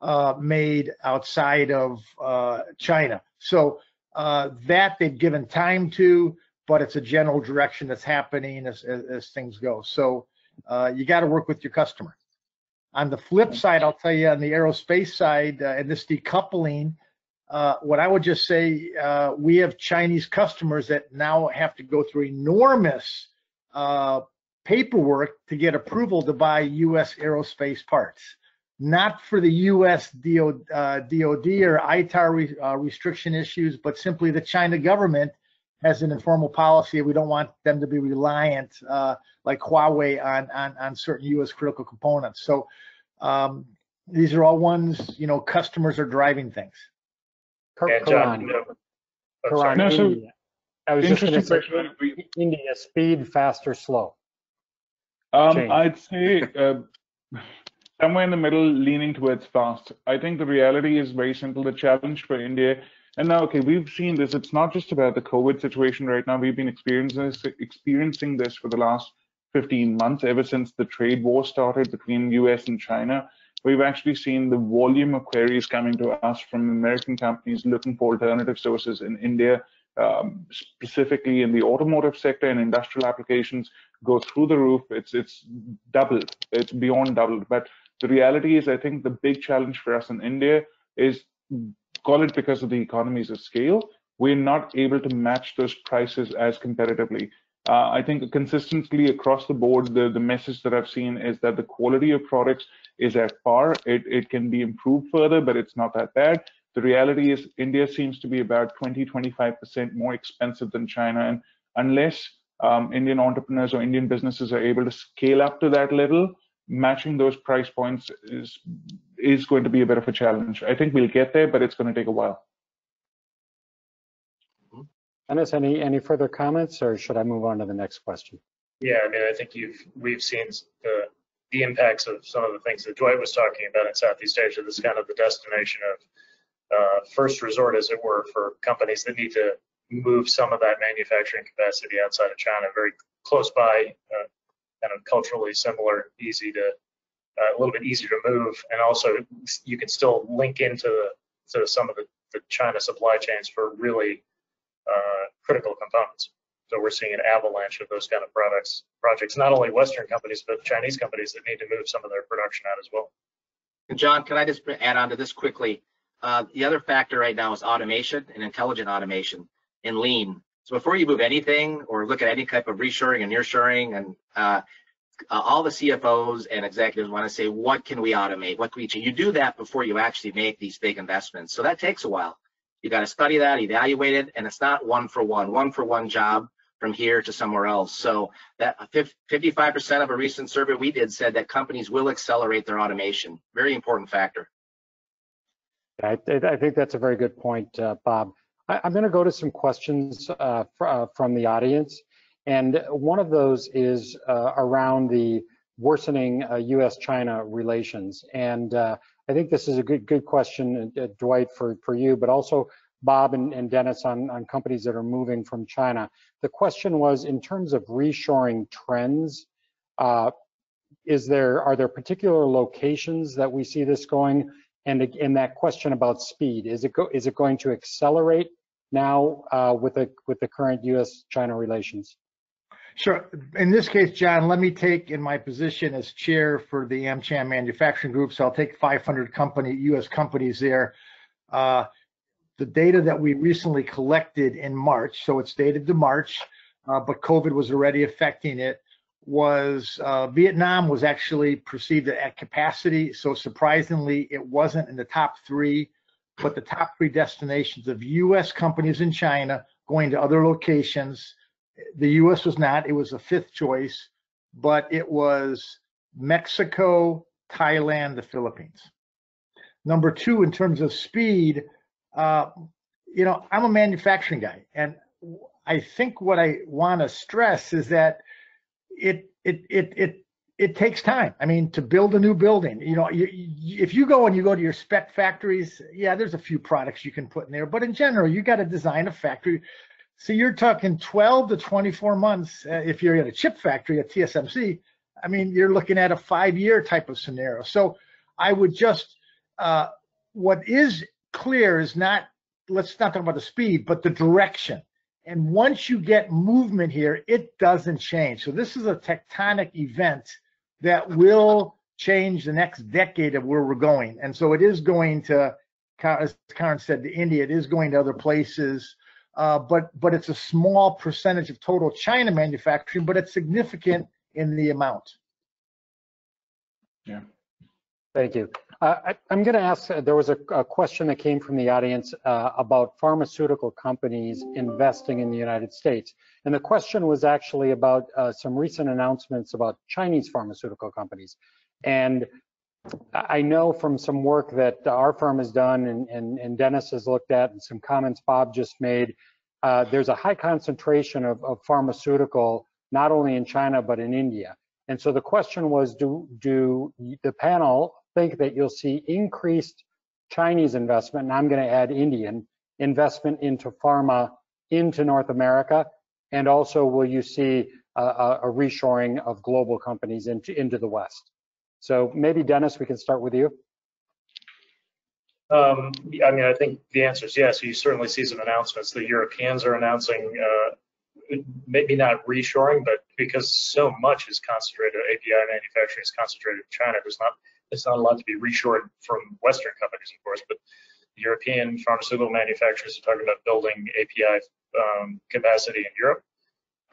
uh, made outside of uh, China. So uh, that they've given time to, but it's a general direction that's happening as, as, as things go. So uh, you got to work with your customer. On the flip side, I'll tell you on the aerospace side uh, and this decoupling, uh, what I would just say, we have Chinese customers that now have to go through enormous paperwork to get approval to buy U.S. aerospace parts not for the U.S. DOD, uh, DOD or ITAR re, uh, restriction issues, but simply the China government has an informal policy. We don't want them to be reliant, uh, like Huawei, on, on, on certain U.S. critical components. So Um, these are all ones, you know, customers are driving things. Kar- And John, Karan, you know- oh. Karan, No, so- India. I was just going to say. We- India, speed, fast or slow? Um, I'd say uh, somewhere in the middle, leaning towards fast. I think the reality is very simple. The challenge for India, and now, okay, we've seen this. It's not just about the COVID situation right now. We've been experiencing this, experiencing this for the last 15 months, ever since the trade war started between US and China. We've actually seen the volume of queries coming to us from American companies looking for alternative sources in India, um, specifically in the automotive sector and industrial applications go through the roof. It's it's doubled. It's beyond doubled. But the reality is, I think the big challenge for us in India is call it because of the economies of scale. We're not able to match those prices as competitively. Uh, I think consistently across the board, the, the message that I've seen is that the quality of products is at par. It, it can be improved further, but it's not that bad. The reality is India seems to be about 20, 25% more expensive than China. And unless um, Indian entrepreneurs or Indian businesses are able to scale up to that level, matching those price points is is going to be a bit of a challenge. I think we'll get there, but it's going to take a while. Dennis, any, any further comments or should I move on to the next question? Yeah, I mean, I think you've, we've seen the, the impacts of some of the things that Dwight was talking about in Southeast Asia. This is kind of the destination of uh, first resort, as it were, for companies that need to move some of that manufacturing capacity outside of China, very close by, uh, kind of culturally similar, easy to, uh, a little bit easier to move. And also you can still link into to some of the, the China supply chains for really uh, critical components. So we're seeing an avalanche of those kind of products, projects, not only Western companies, but Chinese companies that need to move some of their production out as well. John, can I just add on to this quickly? Uh, the other factor right now is automation and intelligent automation and lean. So before you move anything or look at any type of reshoring and nearshoring and uh, uh, all the CFOs and executives want to say, what can we automate? What can we change? You do that before you actually make these big investments. So that takes a while. You got to study that, evaluate it, and it's not one for one, one for one job from here to somewhere else. So that 55% of a recent survey we did said that companies will accelerate their automation. Very important factor. I, I think that's a very good point, uh, Bob. I, am going to go to some questions uh, fr uh, from the audience. And one of those is uh, around the worsening U.S.-China relations. And uh, I think this is a good good question, uh, Dwight, for, for you, but also Bob and, and Dennis on, on companies that are moving from China. The question was, in terms of reshoring trends, uh, is there are there particular locations that we see this going? And in that question about speed, is it go, is it going to accelerate now uh, with the with the current U.S.-China relations? Sure. In this case, John, let me take in my position as chair for the AmCham Manufacturing Group. So I'll take 500 company U.S. companies there. Uh, the data that we recently collected in March, so it's dated to March, uh, but COVID was already affecting it, was uh, Vietnam was actually perceived at capacity. So surprisingly, it wasn't in the top three, but the top three destinations of U.S. companies in China going to other locations the US was not, it was a fifth choice, but it was Mexico, Thailand, the Philippines. Number two, in terms of speed, uh, you know, I'm a manufacturing guy, and I think what I want to stress is that it it it it it takes time. I mean, to build a new building, you know, you, you, if you go and you go to your spec factories, yeah, there's a few products you can put in there, but in general, you got to design a factory so you're talking 12 to 24 months uh, if you're at a chip factory at TSMC. I mean, you're looking at a five-year type of scenario. So I would just, uh, what is clear is not, let's not talk about the speed, but the direction. And once you get movement here, it doesn't change. So this is a tectonic event that will change the next decade of where we're going. And so it is going to, as Karan said, to India, it is going to other places uh, but but it's a small percentage of total China manufacturing, but it's significant in the amount. Yeah. Thank you. Uh, I, am going to ask, uh, there was a, a, question that came from the audience uh, about pharmaceutical companies investing in the United States. And the question was actually about uh, some recent announcements about Chinese pharmaceutical companies. And I know from some work that our firm has done and, and, and Dennis has looked at and some comments Bob just made, uh, there's a high concentration of, of pharmaceutical, not only in China, but in India. And so the question was, do, do the panel think that you'll see increased Chinese investment, and I'm going to add Indian, investment into pharma into North America? And also, will you see a, a, reshoring of global companies into, into the West? So maybe Dennis, we can start with you. Um, I mean, I think the answer is yes. You certainly see some announcements. The Europeans are announcing, uh, maybe not reshoring, but because so much is concentrated, API manufacturing is concentrated in China. There's not, there's not a lot to be reshored from Western companies, of course, but European pharmaceutical manufacturers are talking about building API um, capacity in Europe.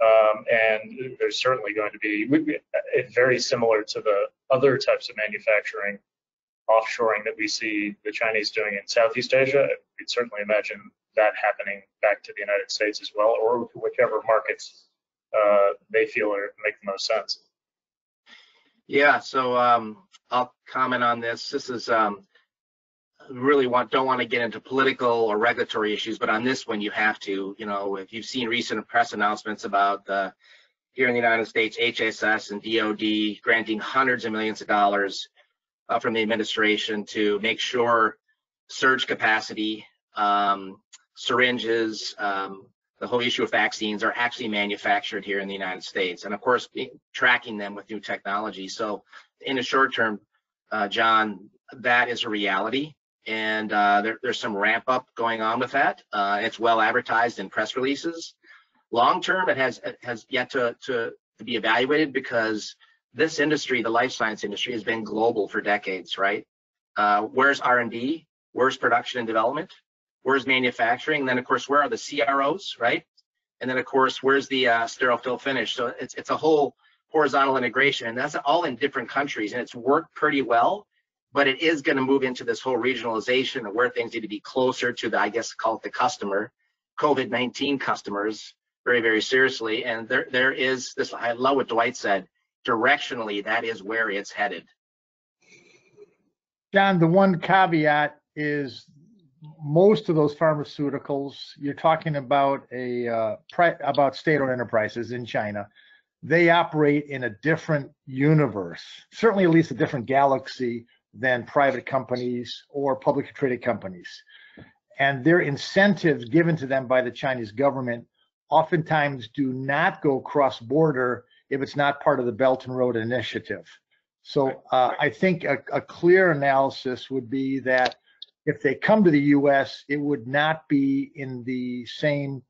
Um, and there's certainly going to be it's very similar to the other types of manufacturing offshoring that we see the Chinese doing in Southeast Asia. We'd certainly imagine that happening back to the United States as well, or to whichever markets uh, they feel are, make the most sense. Yeah, so um, I'll comment on this. This is um, really want don't want to get into political or regulatory issues, but on this one you have to. You know, if you've seen recent press announcements about the here in the United States, HHS and DoD granting hundreds of millions of dollars uh, from the administration to make sure surge capacity, um, syringes, um, the whole issue of vaccines are actually manufactured here in the United States, and of course tracking them with new technology. So in the short term, uh, John, that is a reality and uh, there, there's some ramp up going on with that. Uh, it's well advertised in press releases. Long term, it has it has yet to, to, to be evaluated because this industry, the life science industry, has been global for decades, right? Uh, where's R&D? Where's production and development? Where's manufacturing? And then, of course, where are the CROs, right? And then, of course, where's the uh, sterile fill finish? So it's it's a whole horizontal integration, and that's all in different countries, and it's worked pretty well but it is going to move into this whole regionalization of where things need to be closer to the, I guess, call it the customer, COVID-19 customers, very, very seriously. And there, there is this. I love what Dwight said. Directionally, that is where it's headed. John, the one caveat is most of those pharmaceuticals. You're talking about a uh, pri- about state-owned enterprises in China. They operate in a different universe, certainly at least a different galaxy than private companies or publicly traded companies. And their incentives given to them by the Chinese government oftentimes do not go cross border if it's not part of the Belt and Road Initiative. So uh, I think a, a clear analysis would be that if they come to the US, it would not be in the same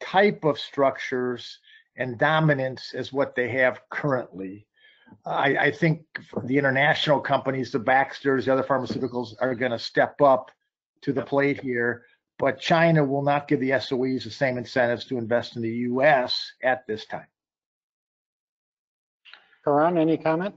type of structures and dominance as what they have currently. I, I think the international companies, the Baxters, the other pharmaceuticals are going to step up to the plate here, but China will not give the SOEs the same incentives to invest in the U.S. at this time. Karan, any comment?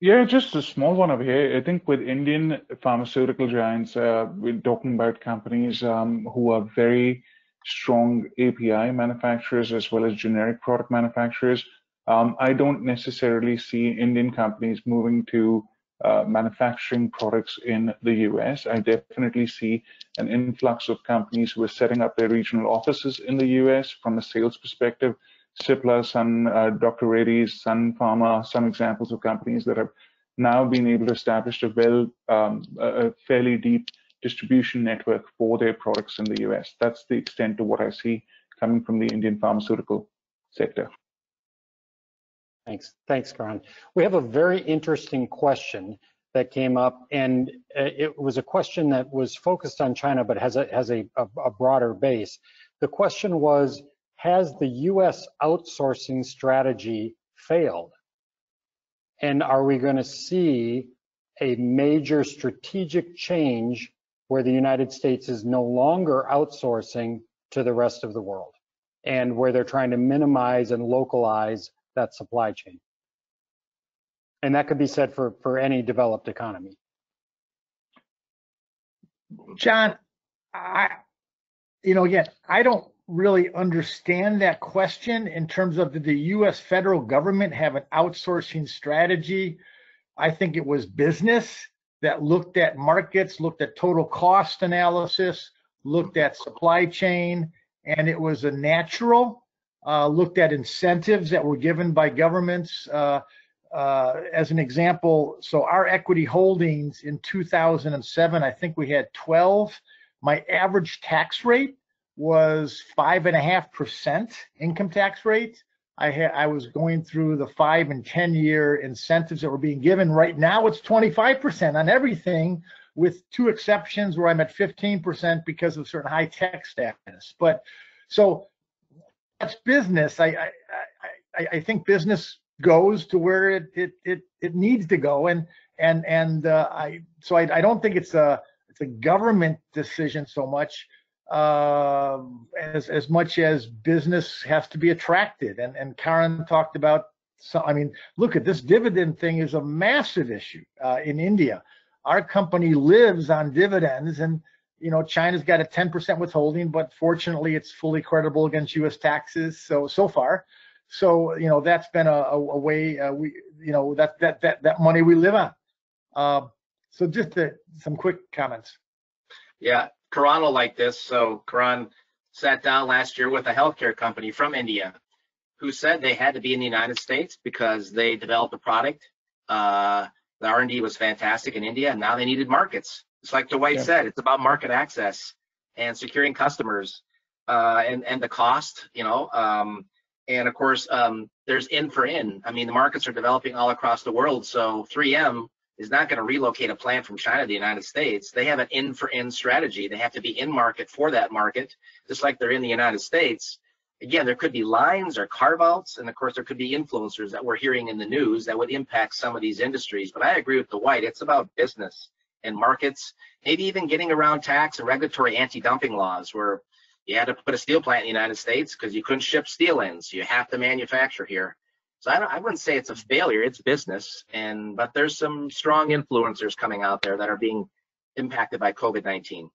Yeah, just a small one over here. I think with Indian pharmaceutical giants, uh, we're talking about companies um, who are very strong API manufacturers as well as generic product manufacturers um, I don't necessarily see Indian companies moving to uh, manufacturing products in the US. I definitely see an influx of companies who are setting up their regional offices in the US from a sales perspective. Cipla, Sun, uh, Dr. Reddy's, Sun Pharma, some examples of companies that have now been able to establish a well, um, a fairly deep distribution network for their products in the US. That's the extent to what I see coming from the Indian pharmaceutical sector. Thanks. Thanks, Karan. We have a very interesting question that came up, and uh, it was a question that was focused on China, but has a has a, a, a broader base. The question was, has the U.S. outsourcing strategy failed? And are we going to see a major strategic change where the United States is no longer outsourcing to the rest of the world and where they're trying to minimize and localize that supply chain. And that could be said for, for any developed economy. John, I, you know, again, I don't really understand that question in terms of did the U.S. federal government have an outsourcing strategy I think it was business that looked at markets, looked at total cost analysis, looked at supply chain, and it was a natural, uh, looked at incentives that were given by governments. Uh, uh, as an example, so our equity holdings in 2007, I think we had 12. My average tax rate was five and a half percent income tax rate. I had I was going through the five and ten year incentives that were being given. Right now, it's 25 percent on everything, with two exceptions where I'm at 15 percent because of certain high tech status. But so that's business. I I I, I think business goes to where it it it, it needs to go, and and and uh, I so I, I don't think it's a it's a government decision so much uh, as as much as business has to be attracted. And and Karan talked about. So I mean, look at this dividend thing is a massive issue uh, in India. Our company lives on dividends, and you know China's got a 10% withholding, but fortunately it's fully credible against U.S. taxes. So so far, so you know that's been a, a, a way uh, we you know that that that that money we live on. Uh, so just uh, some quick comments. Yeah, Karan will like this. So Karan sat down last year with a healthcare company from India who said they had to be in the United States because they developed a product. Uh, the R&D was fantastic in India, and now they needed markets. It's like Dwight Yeah. said, it's about market access and securing customers uh, and and the cost, you know. Um, and of course, um, there's in for in. I mean, the markets are developing all across the world, so 3M is not going to relocate a plant from China to the United States. They have an in for in strategy. They have to be in market for that market, just like they're in the United States. Again, there could be lines or carve outs, and of course, there could be influencers that we're hearing in the news that would impact some of these industries. But I agree with Dwight. It's about business and markets, maybe even getting around tax and regulatory anti dumping laws where you had to put a steel plant in the United States because you couldn't ship steel ends. You have to manufacture here. So I, don't, I wouldn't say it's a failure. It's business, and but there's some strong influencers coming out there that are being impacted by COVID-19.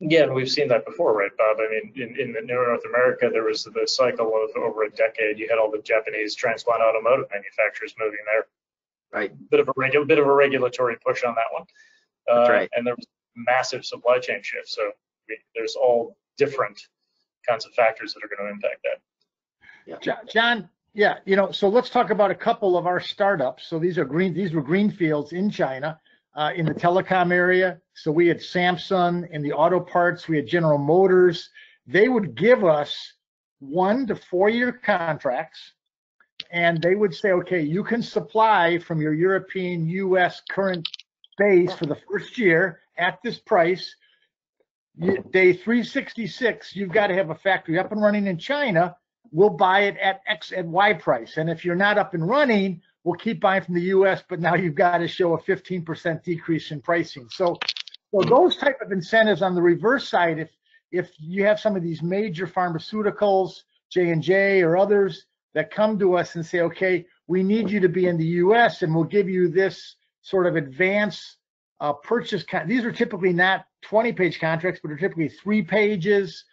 Yeah, and we've seen that before, right, Bob? I mean, in, in the North America, there was the cycle of over a decade. You had all the Japanese transplant automotive manufacturers moving there. Right. Bit of a regular, bit of a regulatory push on that one. That's Uh, right. And there was massive supply chain shifts. So we, there's all different kinds of factors that are going to impact that. Jo- John, yeah, you know, so let's talk about a couple of our startups. So these are green, these were greenfields in China, uh, in the telecom area. So we had Samsung in the auto parts, we had General Motors. They would give us one to four year contracts. And they would say, okay, you can supply from your European, US current base for the first year at this price. Day 366, you've got to have a factory up and running in China we'll buy it at X at Y price. And if you're not up and running, we'll keep buying from the US, but now you've got to show a 15% decrease in pricing. So, so those type of incentives on the reverse side, if if you have some of these major pharmaceuticals, J&J or others that come to us and say, okay, we need you to be in the US and we'll give you this sort of advance uh, purchase. Con- These are typically not 20 page contracts, but are typically three pages,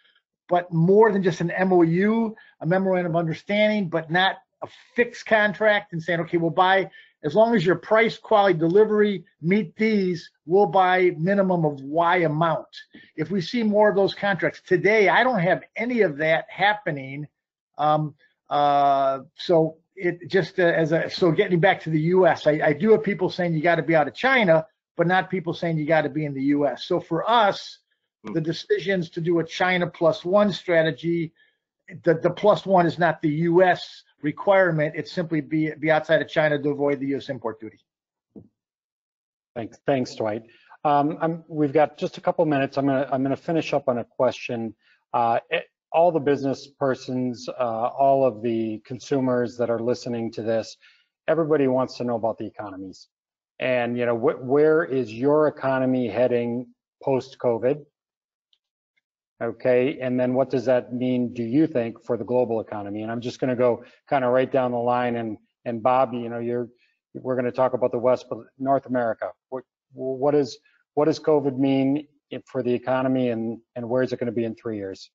but more than just an MOU, a memorandum of understanding, but not a fixed contract and saying, okay, we'll buy, as long as your price, quality, delivery meet these, we'll buy minimum of Y amount. If we see more of those contracts today, I don't have any of that happening. Um, uh, so it just uh, as a, so getting back to the US, I, I do have people saying you got to be out of China, but not people saying you got to be in the US. So for us, the decisions to do a China plus one strategy, the, the plus one is not the US requirement. It's simply be, be outside of China to avoid the US import duty. Thanks, thanks, Dwight. Um, we've got just a couple minutes. I'm gonna, I'm gonna finish up on a question. Uh, it- all the business persons, uh, all of the consumers that are listening to this, everybody wants to know about the economies. And, you know, wh- where is your economy heading post-COVID? Okay, and then what does that mean, do you think, for the global economy? And I'm just gonna go kind of right down the line and, and Bob, you know, you're, we're going to talk about the West, but North America. What what is what does COVID mean for the economy, and and where is it going to be in three years?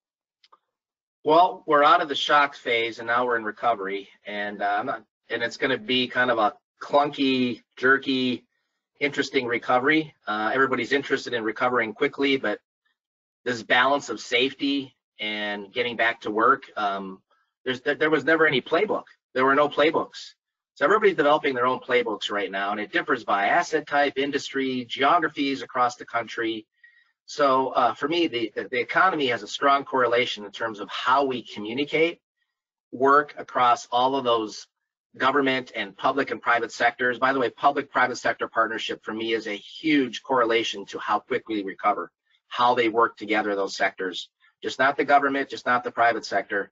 Well, we're out of the shock phase and now we're in recovery, and uh, not, and it's going to be kind of a clunky, jerky, interesting recovery. Uh, everybody's interested in recovering quickly, but this balance of safety and getting back to work, um, there's there was never any playbook. There were no playbooks. So everybody's developing their own playbooks right now, and it differs by asset type, industry, geographies across the country. So uh, for me, the, the economy has a strong correlation in terms of how we communicate, work across all of those government and public and private sectors. By the way, public-private sector partnership for me is a huge correlation to how quickly we recover, how they work together, those sectors. Just not the government, just not the private sector.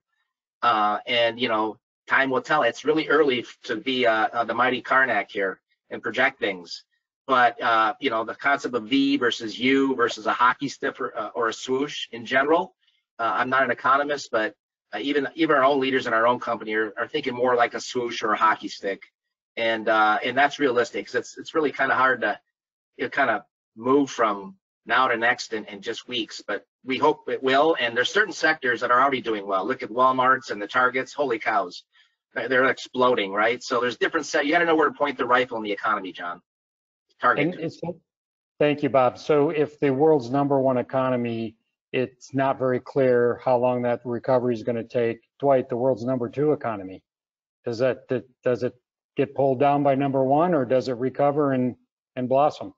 Uh, and, you know, time will tell. It's really early to be uh, uh, the mighty Carnac here and project things. But, uh, you know, the concept of V versus U versus a hockey stick or, uh, or a swoosh in general, uh, I'm not an economist, but even even our own leaders in our own company are, are thinking more like a swoosh or a hockey stick. And and that's realistic because it's, it's really kind of hard to you know, kind of move from now to next in, in just weeks. But we hope it will. And there's certain sectors that are already doing well. Look at Walmart's and the Targets. Holy cows they're exploding, right? So there's different set. You got to know where to point the rifle in the economy, John. Target. Thank you, Bob. So if the world's number one economy, it's not very clear how long that recovery is going to take. Dwight, the world's number two economy, does that does it get pulled down by number one, or does it recover and and blossom?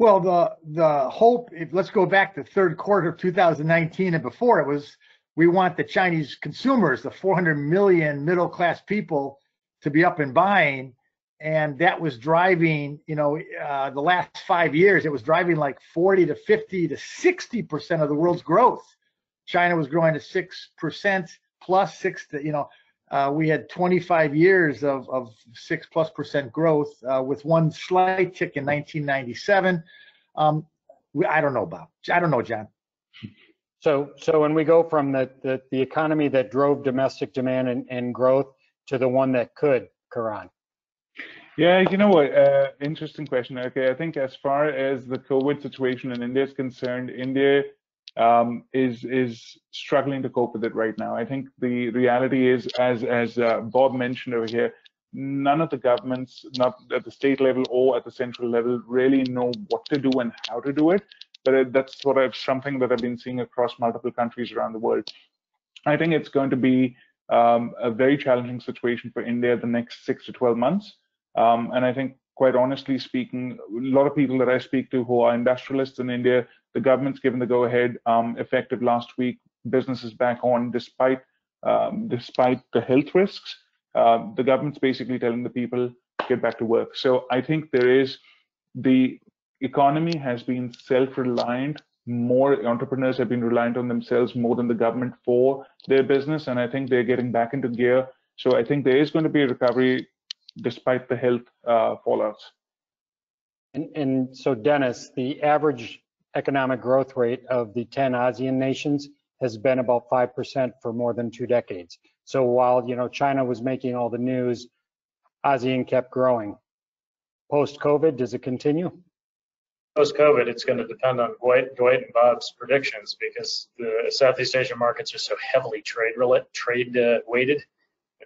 Well, the the hope, if, let's go back to third quarter of 2019 and before it was we want the Chinese consumers, the 400 million middle class people, to be up and buying. And that was driving, you know, uh, the last five years, it was driving like 40 to 50 to 60% of the world's growth. China was growing to 6% plus six to, you know, uh, we had 25 years of, of six plus percent growth uh, with one slight tick in 1997. Um, we, I don't know, Bob. I don't know, John. So, so when we go from the, the, the economy that drove domestic demand and, and growth to the one that could, Karan? Yeah, you know what? Uh, interesting question. Okay, I think as far as the COVID situation in India is concerned, India um, is is struggling to cope with it right now. I think the reality is, as as uh, Bob mentioned over here, none of the governments, not at the state level or at the central level, really know what to do and how to do it but that's sort of something that I've been seeing across multiple countries around the world. I think it's going to be um, a very challenging situation for India the next six to 12 months. Um, and I think, quite honestly speaking, a lot of people that I speak to who are industrialists in India, the government's given the go-ahead um, effective last week. Business is back on despite um, despite the health risks. Uh, the government's basically telling the people get back to work. So I think there is the economy has been self-reliant more entrepreneurs have been reliant on themselves more than the government for their business and i think they're getting back into gear so i think there is going to be a recovery despite the health uh, fallouts. And, and so dennis the average economic growth rate of the 10 asean nations has been about 5% for more than two decades. So while you know china was making all the news asean kept growing. Post covid does it continue? post-COVID, it's going to depend on Dwight, Dwight and Bob's predictions because the Southeast Asian markets are so heavily trade trade uh, weighted.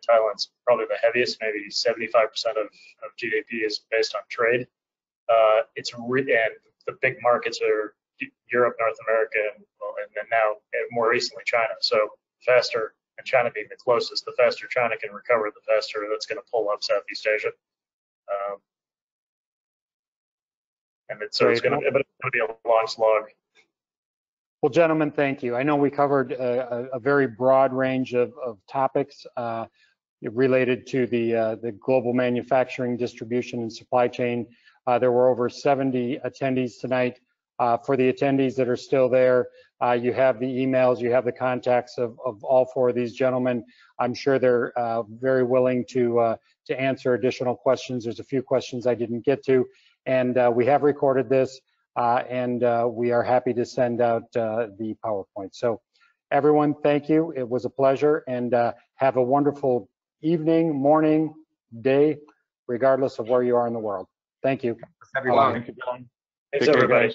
Thailand's probably the heaviest, maybe 75% of, of GDP is based on trade. Uh, it's and the big markets are Europe, North America, and, well, and then now and more recently China. So faster, and China being the closest, the faster China can recover, the faster that's going to pull up Southeast Asia. Um, and it's, so it's going to be a long slog. Well, gentlemen, thank you. I know we covered a, a very broad range of, of topics uh, related to the uh, the global manufacturing, distribution, and supply chain. Uh, there were over 70 attendees tonight. Uh, for the attendees that are still there, uh, you have the emails, you have the contacts of, of all four of these gentlemen. I'm sure they're uh, very willing to to answer additional questions. There's a few questions I didn't get to and uh, we have recorded this uh, and uh, we are happy to send out the PowerPoint. So everyone, thank you. It was a pleasure and have a wonderful evening, morning, day, regardless of where you are in the world. Thank you. Everyone. Thank you, Thanks, everybody.